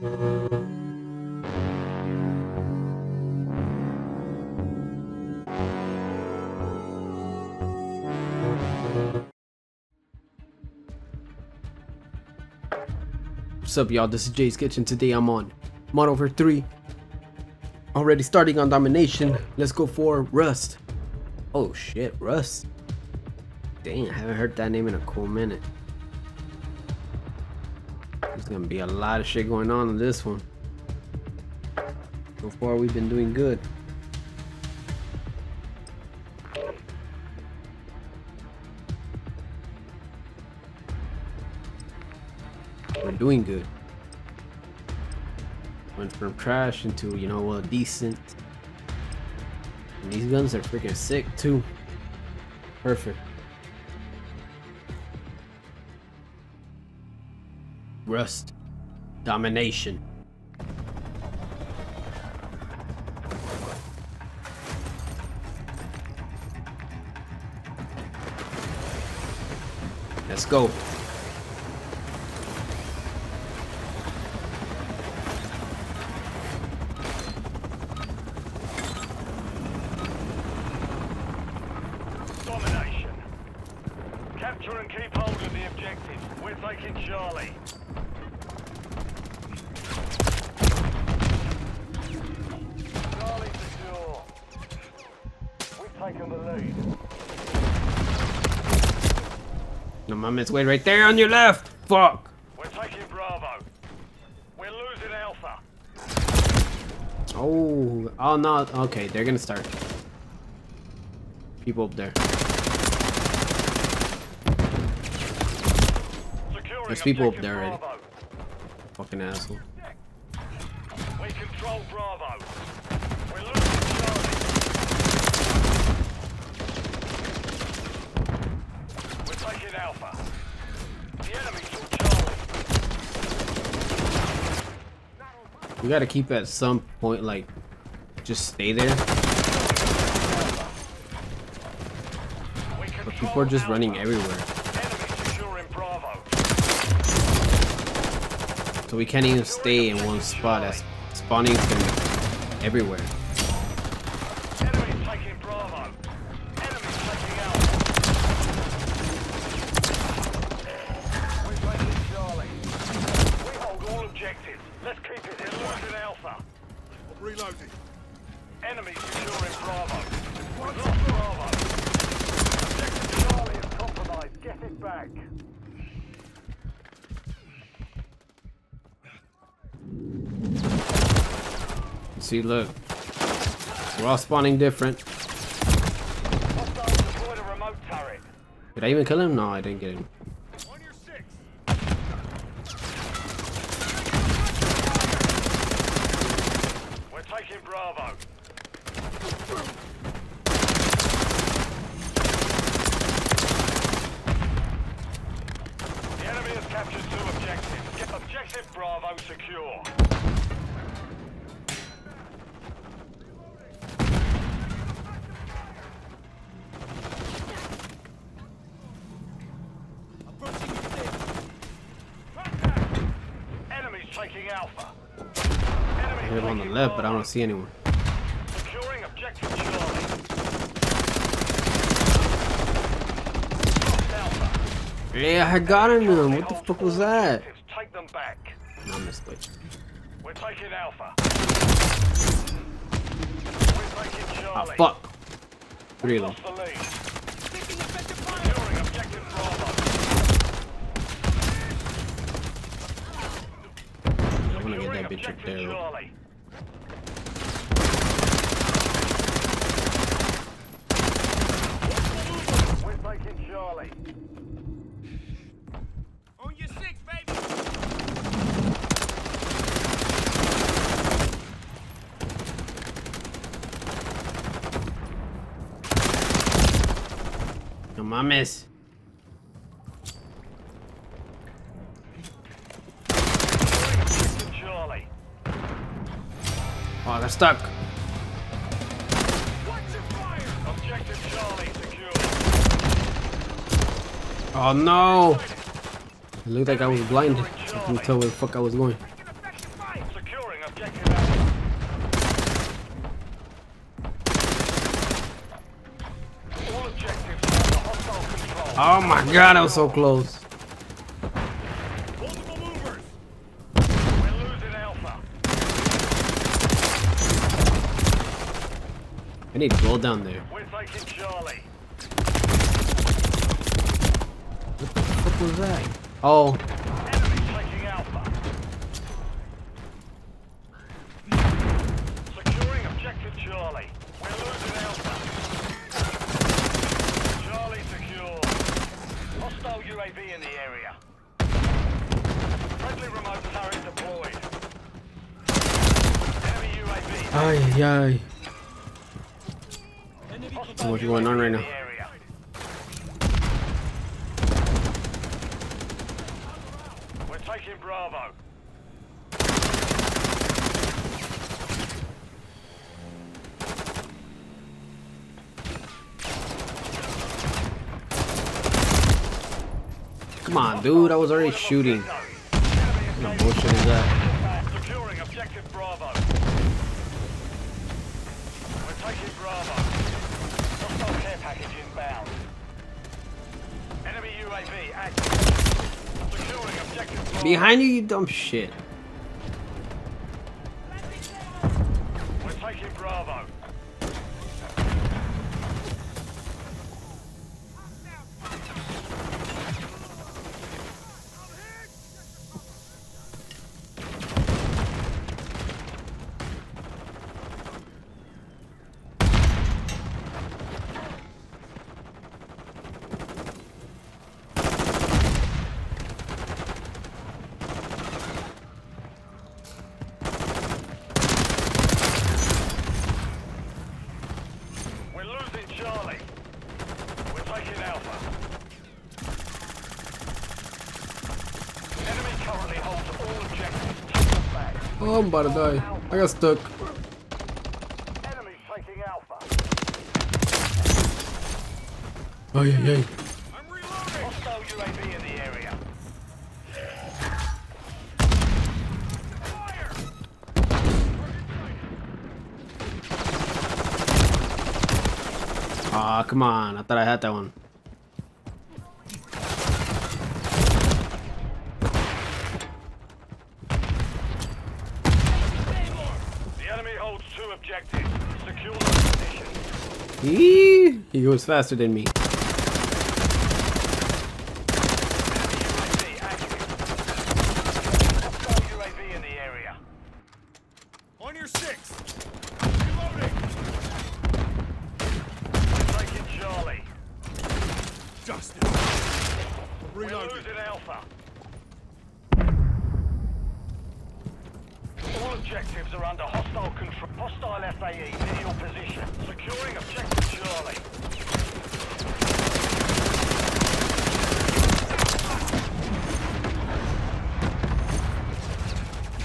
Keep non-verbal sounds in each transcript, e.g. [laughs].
What's up, y'all? This is Jayysketch. Today I'm on Modern Warfare 3. Already starting on Domination. Let's go for Rust. Oh shit, Rust. Dang, I haven't heard that name in a cool minute. Gonna be a lot of shit going on in this one. So far, we've been doing good. We're doing good. Went from trash into, you know what, decent. And these guns are freaking sick too. Perfect. Rust. Domination. Let's go. No, mames, wait right there on your left. Fuck. We're taking Bravo. We're losing Alpha. Oh, oh no. Okay, they're gonna start. People up there. There's people up there already. Fucking asshole. We control Bravo. We're losing Charlie. We're taking Alpha. The enemy took Charlie. We gotta keep at some point, like, just stay there. But people are just running everywhere. So we can't even stay in one spot as spawning from everywhere. See, look. We're all spawning different. Hostiles deployed a remote turret. Did I even kill him? No, I didn't get him. On your six. We're taking Bravo. The enemy has captured two objectives. Get objective Bravo secure. Contact! Taking Alpha. I Enemy hit on the left, but I don't see anyone. Securing objective Charlie. Yeah, I got him. What the fuck was that? Take them back. No, I missed it. We're taking Alpha. We're taking Ah, fuck. Three of them. Lost the lead. Securing objective Bravo. I'm gonna get that bitch up there. though. Charlie. stuck. Oh no! It looked like I was blinded. I couldn't tell where the fuck I was going. Oh my god, I was so close. I need to go down there. We're taking Charlie. What was that? Oh, Enemy taking Securing objective Charlie. We're losing Alpha. Charlie secure. Hostile UAV in the area. Friendly remote turret deployed. Enemy UAV. ay, ay. What's going on right now? We're taking Bravo. Come on, dude. I was already shooting. What bullshit is that? Behind you, you dumb shit. We're taking Bravo. We're losing Charlie. We're taking Alpha. Enemy currently holds all objectives. Take them back. Oh, I'm about to die. I got stuck. Oh yeah, Alpha. Ay, ay, ay. I'm reloading. Hostile UAV in the area. Fire. Ah, come on. I thought I had that one. The enemy holds two objectives. Secure the position. Eee, he goes faster than me. UAV active. Hostile UAV in the area. On your six. Reloading. We're. Justin. We're losing Alpha. All objectives are under hostile control. Hostile FAE near your position. Securing objective Charlie.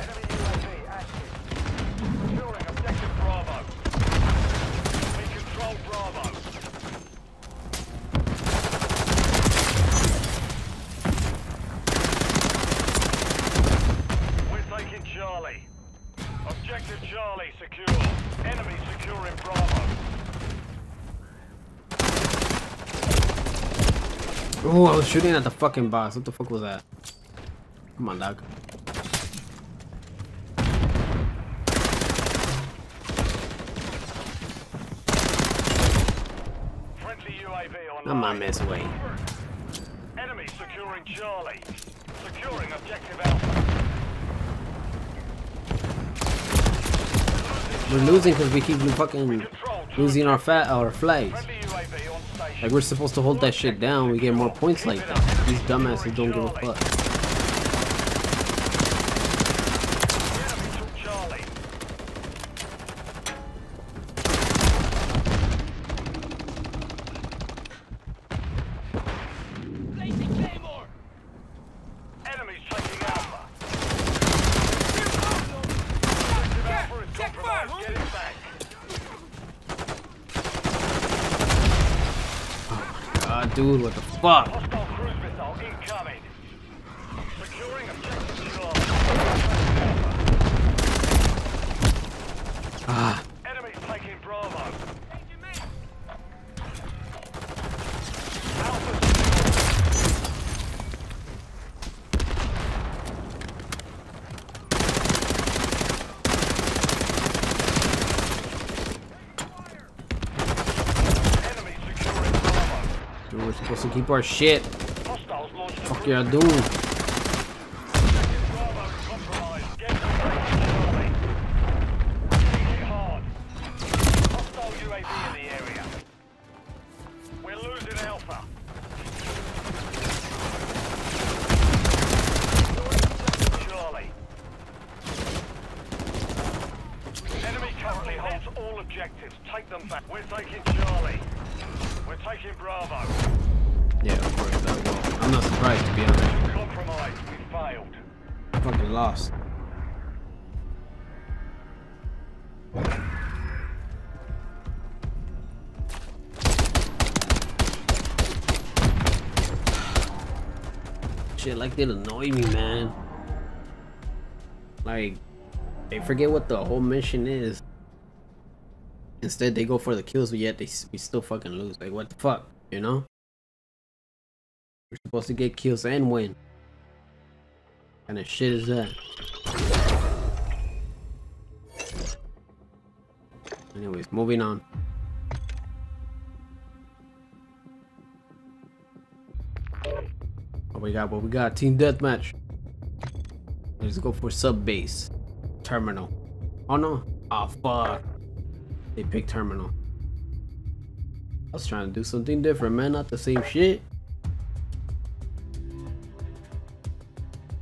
Enemy UAV active. Securing objective Bravo. We control Bravo. We're taking Charlie. Objective Charlie secure. Enemy securing Bravo. Oh, I was shooting at the fucking boss. What the fuck was that? Come on, dog. Friendly UAV on I'm on this way. Enemy securing Charlie. Securing objective Alpha. We're losing because we keep fucking losing our fat our flags. Like we're supposed to hold that shit down. We get more points like that. These dumbasses don't give a fuck. Enemy took Charlie. Enemies taking Alpha. Objective Alpha is check fire, compromised. Get it back. Ah, dude, what the fuck? Hostile cruise missile incoming. Securing objective Charlie. Ah, Enemies taking Bravo. Alpha secured. To keep our shit. Fuck y'all? Shit, like they annoy me, man. Like, they forget what the whole mission is. Instead, they go for the kills, but yet they we still fucking lose. Like, what the fuck, you know? We're supposed to get kills and win. kind of shit is that? Anyways, moving on. We got? What we got? Team deathmatch. Let's go for sub base. Terminal. Oh no. Oh fuck. They picked terminal. I was trying to do something different, man. Not the same shit.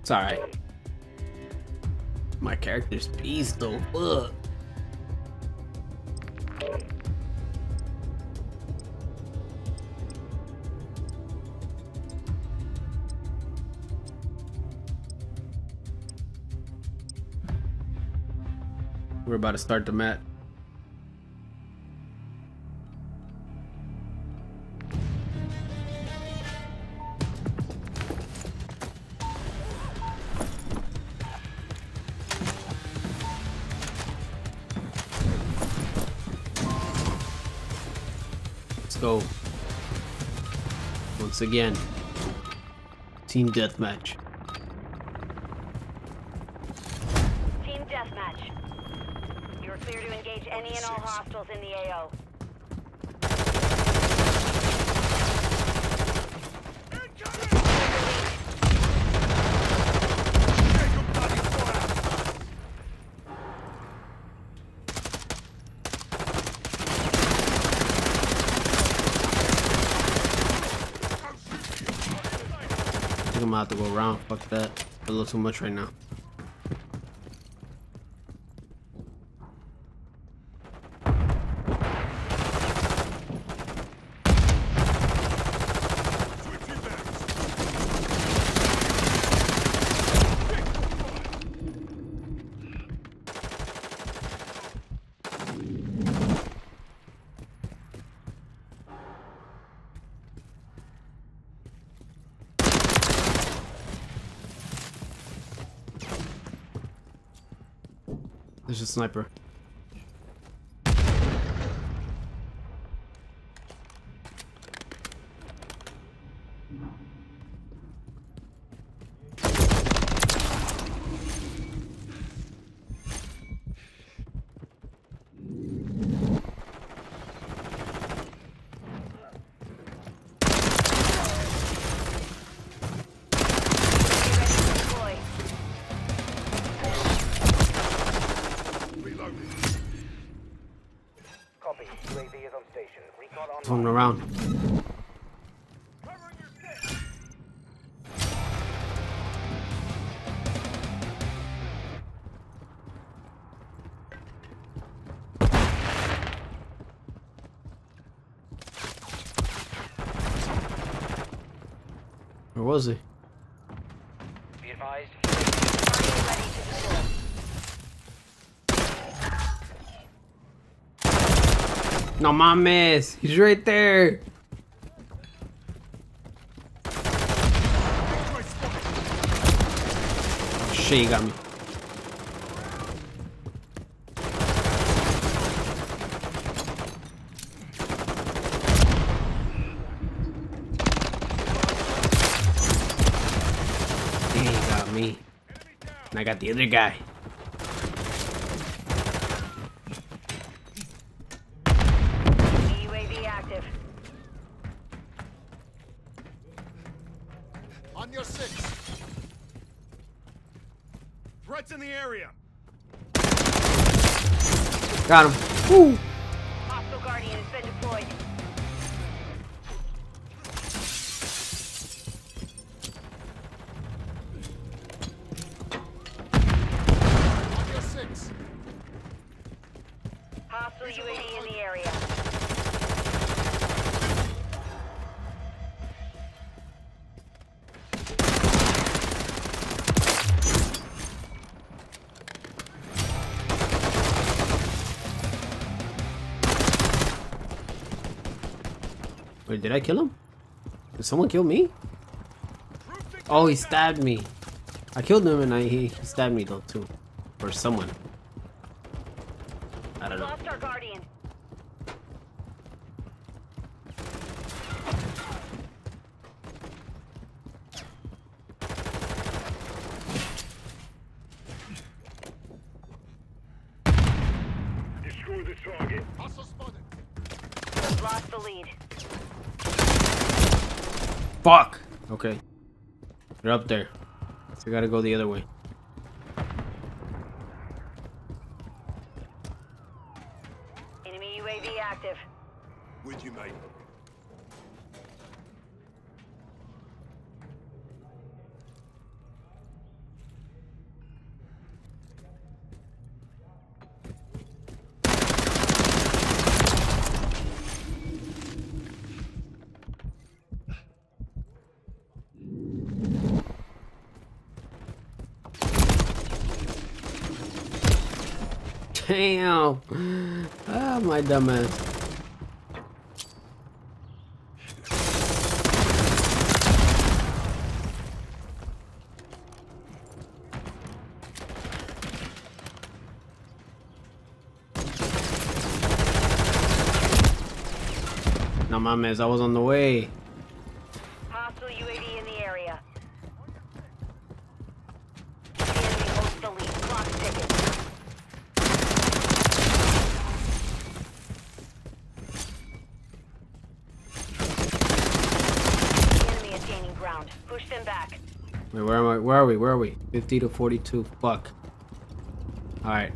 It's alright. My character's beast though. Fuck. About to start the match. Let's go. Once again. Team deathmatch. Clear to engage any and all hostiles in the AO. I think I'm gonna have to go around. Fuck that. A little too much right now. Sniper. Deploy. Reloading. Copy. UAV is on station. Recon around. No mames! He's right there! Shit, got me. I got the other guy. Got him. Did I kill him? Did someone kill me? Oh, he stabbed me. I killed him and I, he stabbed me though too. Or someone. I don't know. Lost our Guardian. Destroy the target. Hostile spotted. Lost the lead. Fuck! Okay. You're up there. So I gotta go the other way. Enemy UAV active. With you, mate. Damn! Ah, my dumbass. No mames, I was on the way. Hostile UAV in the area. The enemy holds the lead. Clock ticking. The enemy is gaining ground. Push them back. Wait, where am I? Where are we? Where are we? 50 to 42. Fuck. Alright.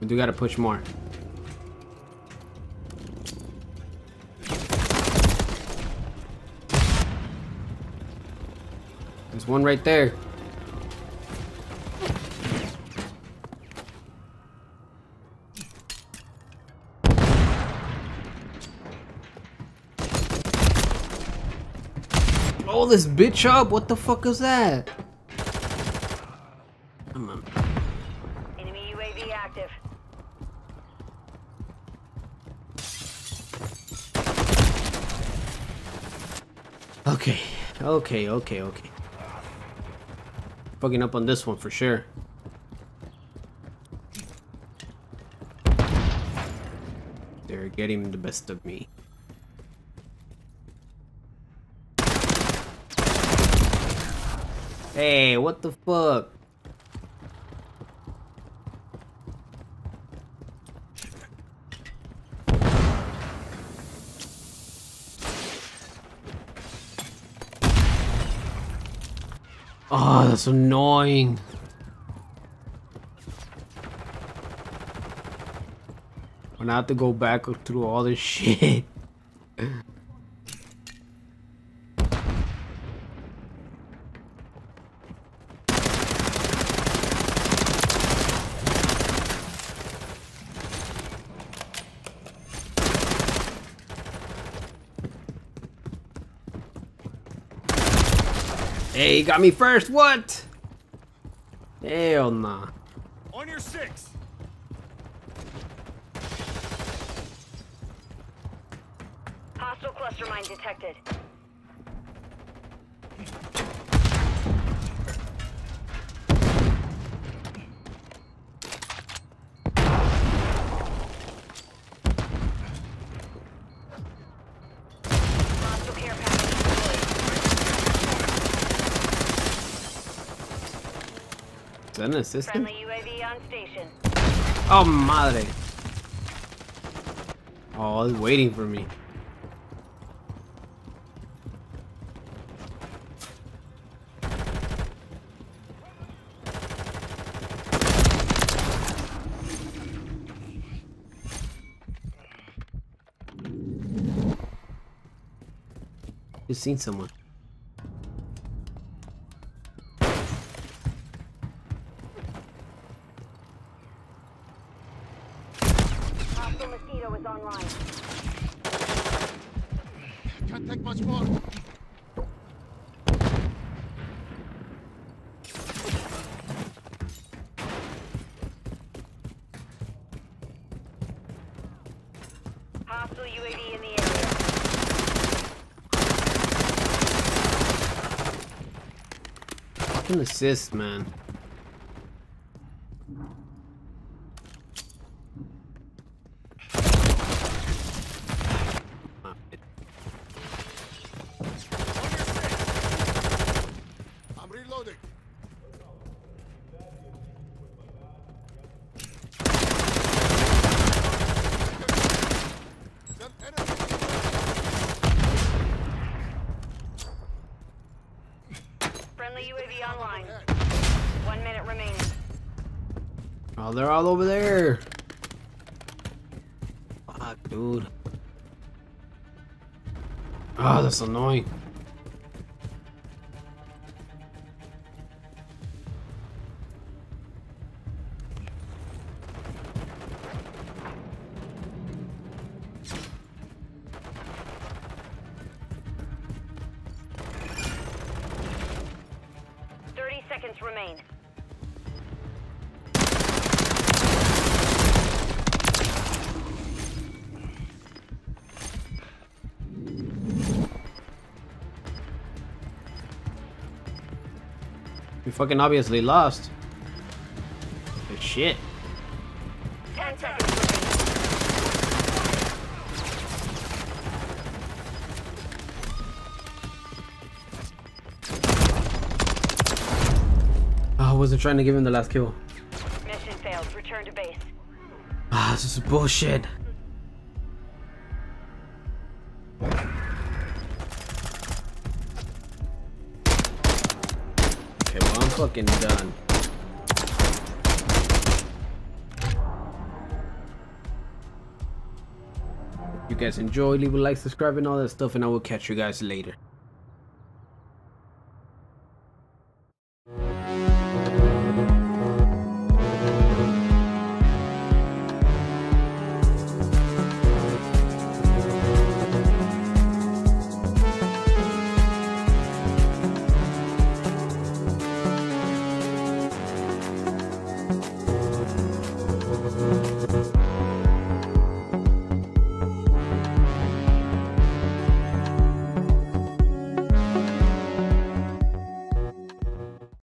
We do gotta push more. There's one right there. This bitch up! What the fuck is that? Come on. Enemy UAV active. Okay, okay, okay, okay. Fucking up on this one for sure. They're getting the best of me. Hey, what the fuck? Oh, that's annoying. When I have to go back through all this [laughs] shit. Hey, he got me first. What? Hell nah. On your six. Hostile cluster mine detected. that an assistant? Oh, madre. Oh, he's waiting for me. You've seen someone. Hostile mosquito is online. Can't take much more. Hostile UAV in the area. Fucking assist, man. Ah, it- On your six. I'm reloading. Them enemies Friendly UAV online. ahead. One minute remaining. Oh, they're all over there. Fuck, dude. Ah, that's annoying. We fucking obviously lost. But shit. Ten seconds remaining. Oh, I wasn't trying to give him the last kill. Mission failed. Return to base. Ah, this is bullshit. Fucking done. You guys enjoy, leave a like, subscribe, and all that stuff, and I will catch you guys later.